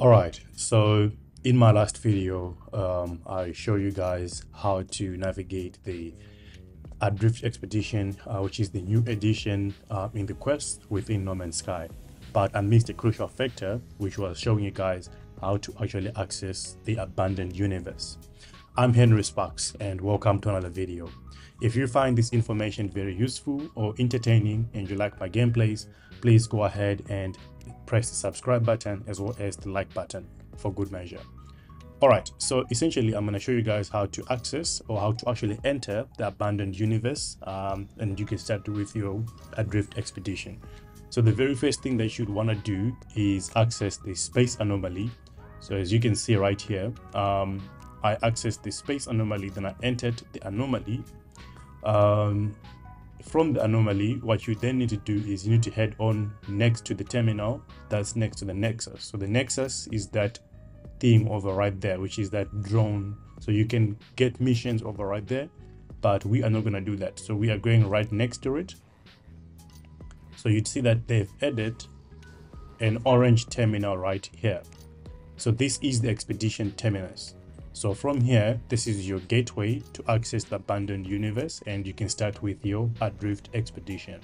Alright, so in my last video, um, I show you guys how to navigate the Adrift Expedition, uh, which is the new edition uh, in the quest within No Man's Sky. But I missed a crucial factor, which was showing you guys how to actually access the abandoned universe. I'm Henry Sparks and welcome to another video. If you find this information very useful or entertaining and you like my gameplays, please go ahead and press the subscribe button as well as the like button for good measure. Alright, so essentially I'm going to show you guys how to access or how to actually enter the abandoned universe um, and you can start with your Adrift expedition. So the very first thing that you should want to do is access the space anomaly. So as you can see right here, um, I accessed the space anomaly, then I entered the anomaly um, from the anomaly, what you then need to do is you need to head on next to the terminal that's next to the Nexus. So the Nexus is that thing over right there, which is that drone. So you can get missions over right there, but we are not going to do that. So we are going right next to it. So you'd see that they've added an orange terminal right here. So this is the expedition terminus. So from here, this is your gateway to access the abandoned universe and you can start with your Adrift expedition.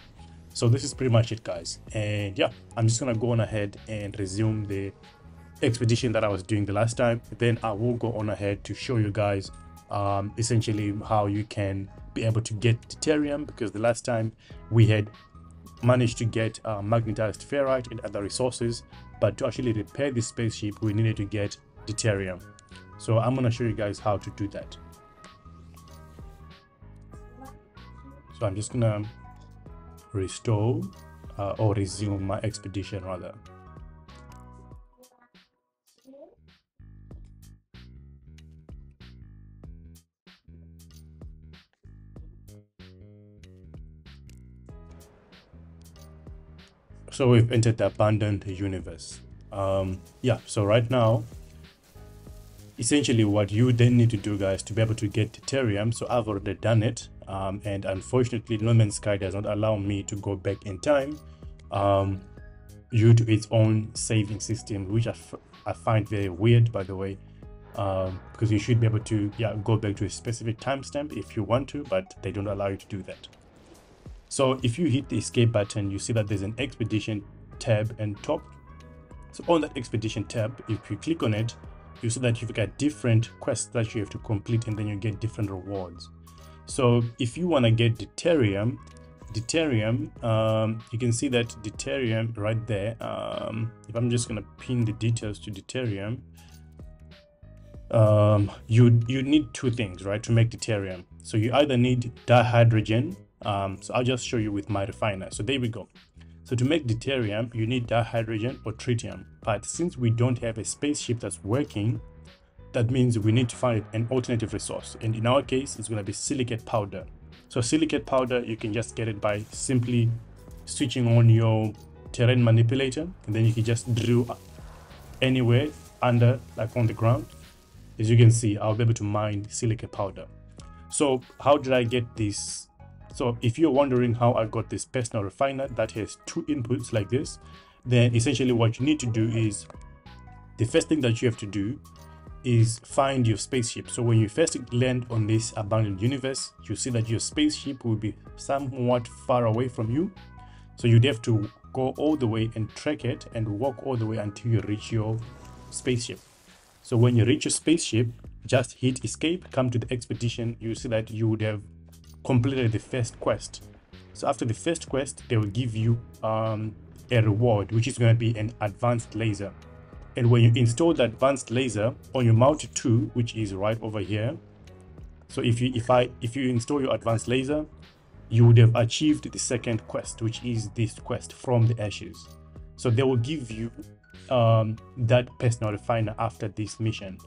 So this is pretty much it guys. And yeah, I'm just gonna go on ahead and resume the expedition that I was doing the last time. Then I will go on ahead to show you guys um, essentially how you can be able to get deuterium because the last time we had managed to get uh, magnetized ferrite and other resources but to actually repair the spaceship we needed to get deuterium so I'm going to show you guys how to do that. So I'm just going to restore uh, or resume my expedition rather. So we've entered the abandoned universe. Um, yeah, so right now essentially what you then need to do guys to be able to get Deuterium so I've already done it um, and unfortunately No Man's Sky does not allow me to go back in time um, due to its own saving system which I, I find very weird by the way um, because you should be able to yeah go back to a specific timestamp if you want to but they don't allow you to do that. So if you hit the escape button you see that there's an expedition tab and top. So on that expedition tab if you click on it you see that you've got different quests that you have to complete and then you get different rewards. So if you want to get Deuterium, Deuterium, um, you can see that Deuterium right there. Um, if I'm just going to pin the details to Deuterium, um, you you need two things, right, to make Deuterium. So you either need dihydrogen. Um, so I'll just show you with my refiner. So there we go. So to make deuterium, you need dihydrogen or tritium. But since we don't have a spaceship that's working, that means we need to find an alternative resource. And in our case, it's going to be silicate powder. So silicate powder, you can just get it by simply switching on your terrain manipulator. And then you can just drill anywhere under, like on the ground. As you can see, I'll be able to mine silicate powder. So how did I get this so if you're wondering how I got this personal refiner that has two inputs like this, then essentially what you need to do is the first thing that you have to do is find your spaceship. So when you first land on this abandoned universe, you see that your spaceship will be somewhat far away from you. So you'd have to go all the way and track it and walk all the way until you reach your spaceship. So when you reach your spaceship, just hit escape, come to the expedition, you see that you would have completed the first quest. So after the first quest, they will give you um, a reward, which is going to be an advanced laser. And when you install the advanced laser on your Multi-tool, which is right over here, so if you if I if you install your advanced laser, you would have achieved the second quest, which is this quest from the ashes. So they will give you um, that personal refiner after this mission.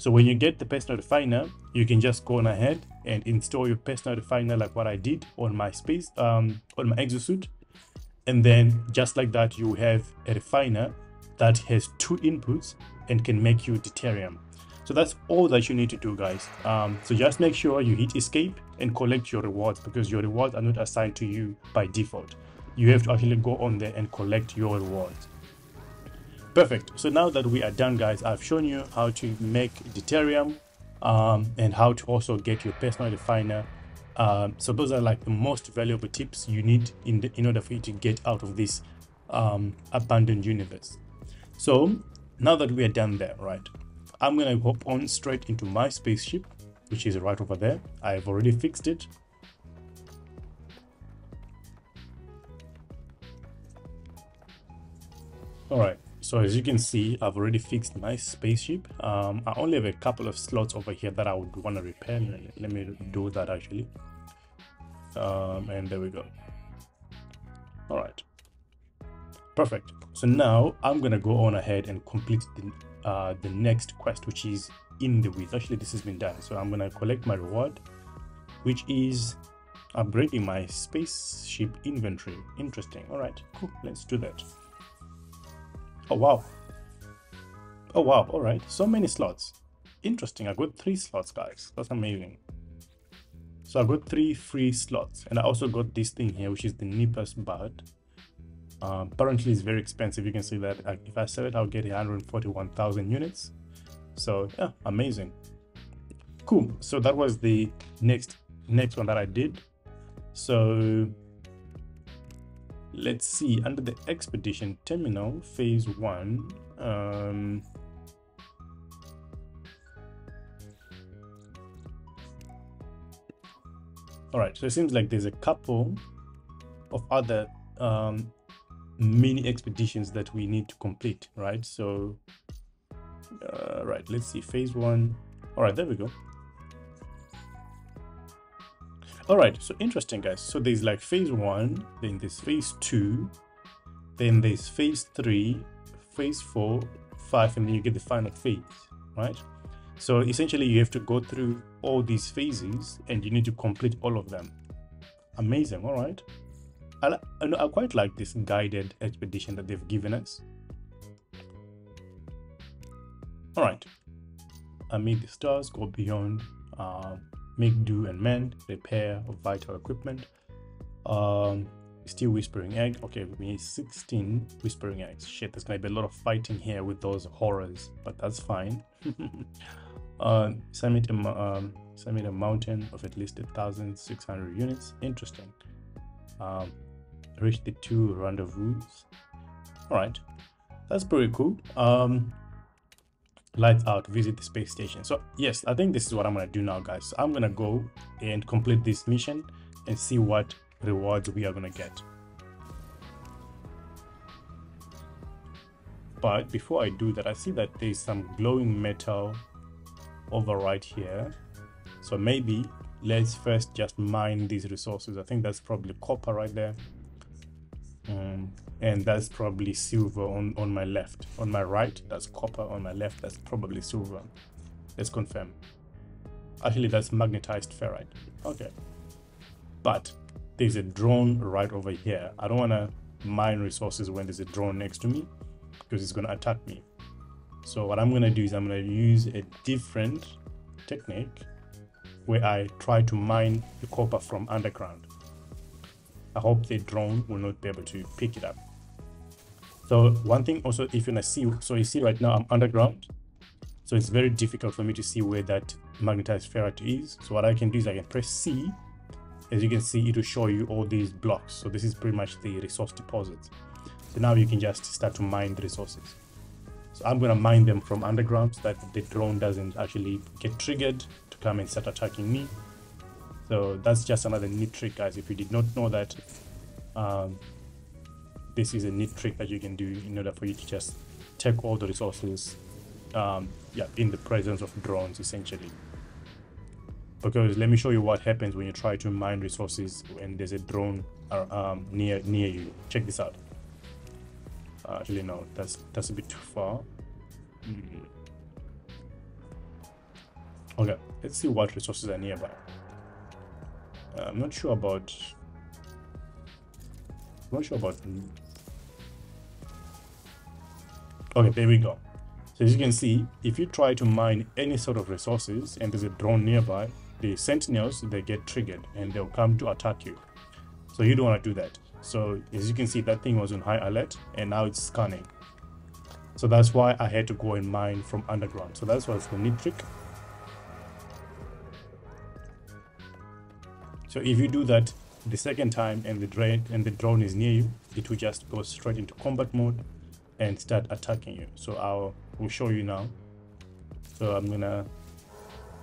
So when you get the personal refiner, you can just go on ahead and install your personal refiner like what I did on my space, um, on my exosuit. And then just like that, you have a refiner that has two inputs and can make you deuterium. So that's all that you need to do, guys. Um, so just make sure you hit escape and collect your rewards because your rewards are not assigned to you by default. You have to actually go on there and collect your rewards. Perfect. So now that we are done, guys, I've shown you how to make Deuterium um, and how to also get your personal refiner. Um, so those are like the most valuable tips you need in, the, in order for you to get out of this um, abandoned universe. So now that we are done there, right, I'm to hop on straight into my spaceship, which is right over there. I've already fixed it. All right, so as you can see, I've already fixed my spaceship. Um, I only have a couple of slots over here that I would want to repair. Let me do that actually. Um, and there we go. All right. Perfect. So now I'm going to go on ahead and complete the, uh, the next quest, which is in the weeds. Actually, this has been done. So I'm going to collect my reward, which is upgrading my spaceship inventory. Interesting. All right, cool. Let's do that. Oh, wow. Oh, wow. All right. So many slots. Interesting. I got three slots, guys. That's amazing. So I got three free slots. And I also got this thing here, which is the NipNip Bud. Um, apparently, it's very expensive. You can see that if I sell it, I'll get 141,000 units. So yeah, amazing. Cool. So that was the next next one that I did. So let's see under the expedition terminal phase one um, all right so it seems like there's a couple of other um, mini expeditions that we need to complete right? So uh, right let's see phase one. All right there we go all right so interesting guys. So there's like phase one then there's phase two then there's phase three phase four five and then you get the final phase right? So essentially you have to go through all these phases and you need to complete all of them. Amazing all right I, I quite like this guided expedition that they've given us. All right I amid the stars go beyond uh, make do and mend, repair of vital equipment. Um, still whispering egg. Okay, we need 16 whispering eggs. Shit, there's gonna be a lot of fighting here with those horrors, but that's fine. uh, summit a um, summit a mountain of at least 1,600 units. Interesting. Um, reach the two rendezvous. All right, that's pretty cool. Um, lights out visit the space station. So yes i think this is what i'm gonna do now guys. So i'm gonna go and complete this mission and see what rewards we are gonna get. But before i do that i see that there's some glowing metal over right here. So maybe let's first just mine these resources. I think that's probably copper right there um, and that's probably silver on on my left. On my right that's copper. On my left that's probably silver. Let's confirm. Actually that's magnetized ferrite. Okay. But there's a drone right over here. I don't want to mine resources when there's a drone next to me because it's going to attack me. So what i'm going to do is i'm going to use a different technique where i try to mine the copper from underground I hope the drone will not be able to pick it up. So one thing also, if you see, so you see right now I'm underground. So it's very difficult for me to see where that magnetized ferrite is. So what I can do is I can press C. As you can see, it will show you all these blocks. So this is pretty much the resource deposits. So now you can just start to mine the resources. So I'm going to mine them from underground so that the drone doesn't actually get triggered to come and start attacking me. So that's just another neat trick, guys. If you did not know that, um, this is a neat trick that you can do in order for you to just take all the resources um, yeah, in the presence of drones, essentially. Because let me show you what happens when you try to mine resources when there's a drone uh, um, near near you. Check this out. Uh, actually, no, that's that's a bit too far. Mm. Okay, let's see what resources are nearby. I'm not sure about. I'm not sure about. Okay, there we go. So as you can see, if you try to mine any sort of resources and there's a drone nearby, the sentinels they get triggered and they'll come to attack you. So you don't want to do that. So as you can see, that thing was on high alert and now it's scanning. So that's why I had to go and mine from underground. So that was the neat trick. So if you do that the second time and the drone and the drone is near you, it will just go straight into combat mode and start attacking you. So I'll will show you now. So I'm gonna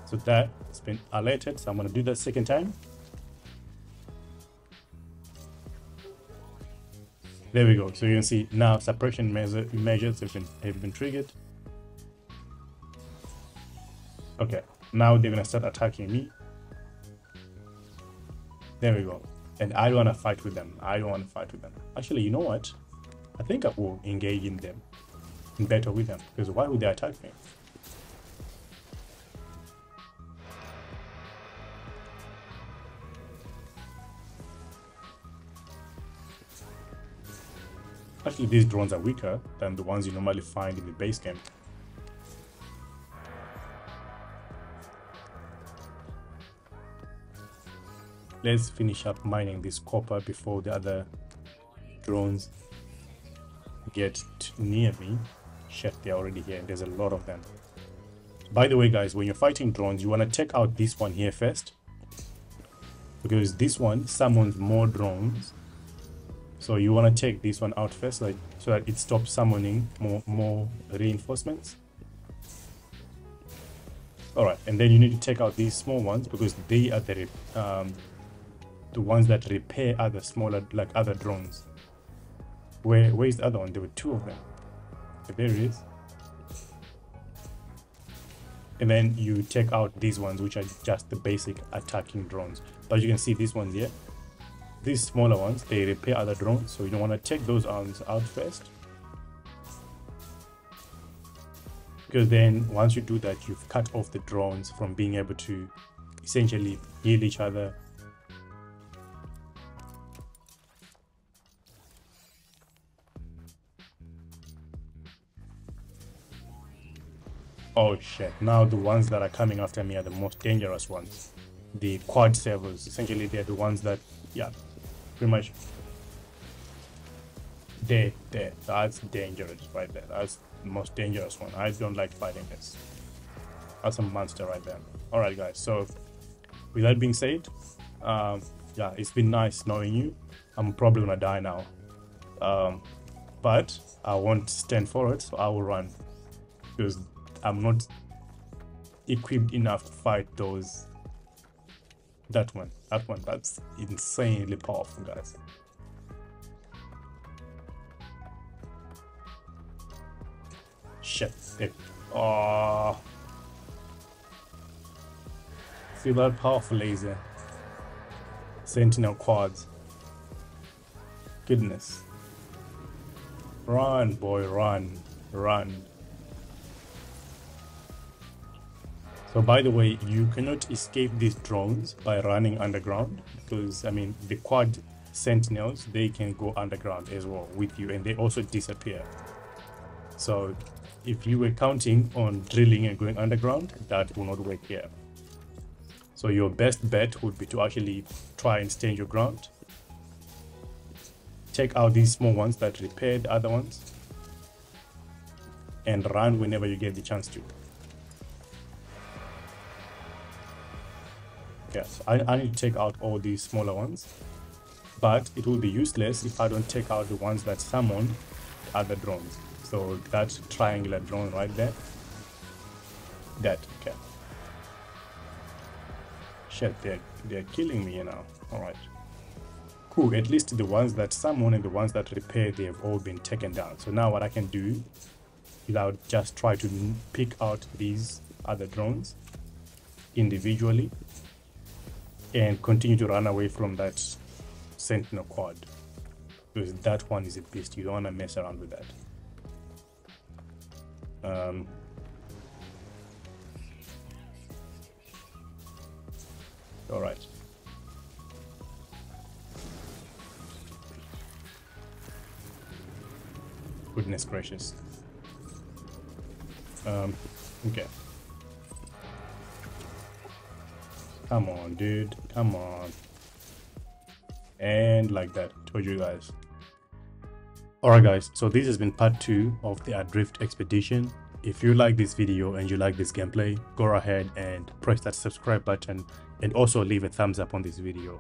so that it's been alerted. So I'm gonna do that second time. There we go. So you can see now suppression measure, measures have been, have been triggered. Okay, now they're gonna start attacking me. There we go. And I don't wanna fight with them. I don't wanna fight with them. Actually, you know what? I think I will engage in them, in battle with them, because why would they attack me? Actually, these drones are weaker than the ones you normally find in the base game. Let's finish up mining this copper before the other drones get near me. Shit, they're already here. There's a lot of them. By the way, guys, when you're fighting drones, you want to take out this one here first. Because this one summons more drones so you want to take this one out first, like so that it stops summoning more more reinforcements. All right, and then you need to take out these small ones because they are the um, the ones that repair other smaller like other drones. Where where's the other one? There were two of them. There it is. And then you take out these ones, which are just the basic attacking drones. But you can see these ones here these smaller ones they repair other drones so you don't want to take those arms out first because then once you do that you've cut off the drones from being able to essentially heal each other oh shit. Now the ones that are coming after me are the most dangerous ones. The quad servos essentially they're the ones that yeah pretty much. Dead dead that's dangerous right there. That's the most dangerous one. I don't like fighting this. That's a monster right there. All right guys. So with that being said um yeah it's been nice knowing you. I'm probably gonna die now. Um but i won't stand for it so i will run. Because i'm not equipped enough to fight those that one. That one. That's insanely powerful, guys. Shit. It, oh. See that powerful laser. Sentinel quads. Goodness. Run, boy, run. Run. So by the way, you cannot escape these drones by running underground because I mean the quad sentinels they can go underground as well with you and they also disappear. So if you were counting on drilling and going underground, that will not work here. So your best bet would be to actually try and stand your ground. Take out these small ones that repair the other ones and run whenever you get the chance to. Yes, I, I need to take out all these smaller ones, but it will be useless if I don't take out the ones that summon other drones. So that triangular drone right there, that, okay. Shit, they're, they're killing me now. Alright. Cool, at least the ones that summon and the ones that repair, they have all been taken down. So now what I can do is I'll just try to pick out these other drones individually and continue to run away from that sentinel quad. Because that one is a beast. You don't want to mess around with that. Um, all right. Goodness gracious. Um, okay Come on, dude. Come on. And like that. Told you guys. Alright guys, so this has been part 2 of the Adrift expedition. If you like this video and you like this gameplay, go ahead and press that subscribe button and also leave a thumbs up on this video.